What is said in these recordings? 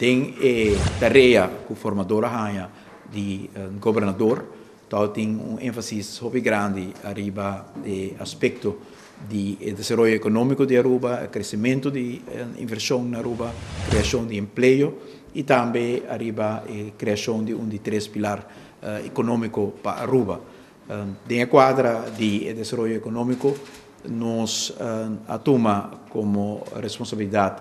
tem é tarefa que o formador arranha de uh, governador, então tem um ênfase muito grande arriba de aspecto de desenvolvimento econômico de Aruba, crescimento de inversão na Aruba, criação de emprego e também arriba a criação de um de três pilares uh, econômico para Aruba. Uh, dentro quadra de desenvolvimento econômico, nós uh, assuma como responsabilidade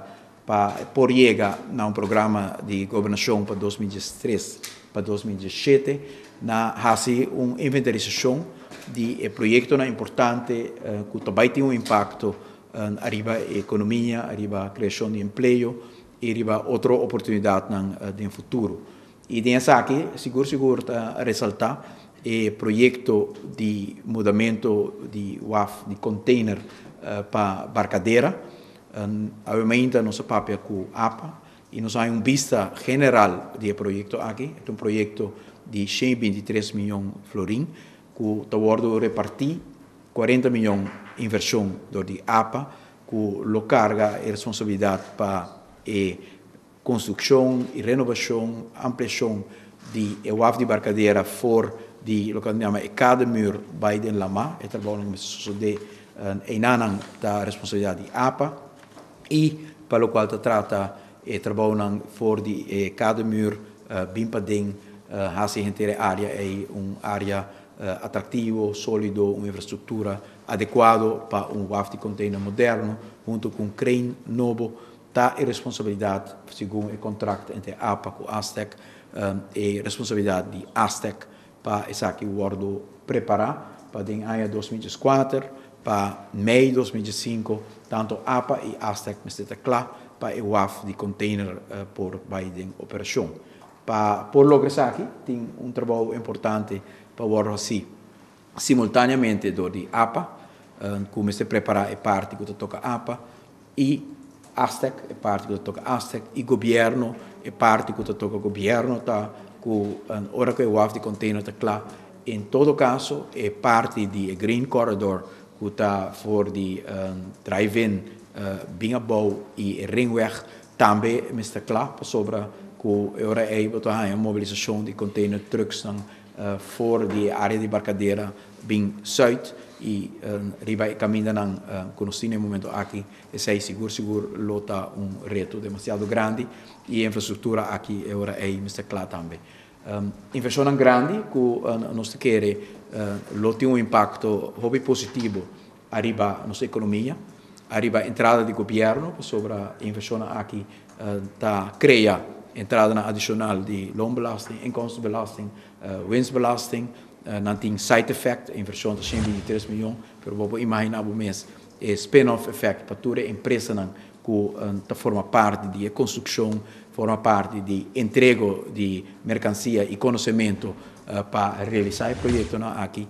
para por chegar a um programa de governação para 2013 para 2017 na fase uma inventarização de projeto importante uh, que também tem um impacto uh, arriba a economia, arriba a criação de emprego e arriba outra oportunidade no uh, futuro. E dessa aqui, seguro, seguro, uh, ressaltar e projeto de mudamento de WAF, de container uh, para barcadeira. aumenta nuestro papel con APA y nos hay un vista general del proyecto aquí. Este es un proyecto de 123 millones de florín, que te repartir 40 millones de inversión de APA, que lo carga y responsabilidad para eh, construcción y renovación, ampliación de UAF de Barcadera por de lo que se llama cada muro Biden Lama, este el trabajo de Enanan, la responsabilidad de APA, e para o qual se trata e trabalham for di Academy uh, bimpa ding uh, hasi intere área é um área uh, atrativo, sólido, uma infraestrutura adequado para um WAF de container moderno, junto com um crane novo, tá e responsabilidade, segundo o contrato entre APA e Aztec, um, e responsabilidade de Aztec para essa aqui o Wordo preparar para den ano 2004 para mei 2005 tanto APA e ASTEC está claro para o WAF de container uh, por Biden operação para por lograr aqui tem um trabalho importante para o assim simultaneamente do de APA uh, como se preparar é parte que toca APA e ASTEC é parte que toca ASTEC e governo é parte que toca governo tá que ora que WAF de container está claro, em todo caso, é parte do Green Corridor que está de um, drive-in uh, bom e ringweg. Também está claro sobre que ora é a mobilização de container trucks uh, for de área de barcadeira bem zuid e riba caminha não uh, conheci no momento aqui e sei seguro seguro lota um reto demasiado grande e a infraestrutura aqui ora é está claro também Ehm, um, inversione grandi con uh, eh, nostro chiere uh, eh, l'ultimo impatto hobby positivo arriva alla nostra economia, arriva entrata di governo sopra inversione qui uh, eh, crea entrata addizionale di loan belasting, inkomsten belasting, uh, winst belasting, uh, nanting side effect inversione da 7 miljoen per voi immaginare un spin-off effect per tutte le imprese que uh, forma parte da construção forma parte de entrego de mercancia e conhecimento uh, para realizar o projeto aqui.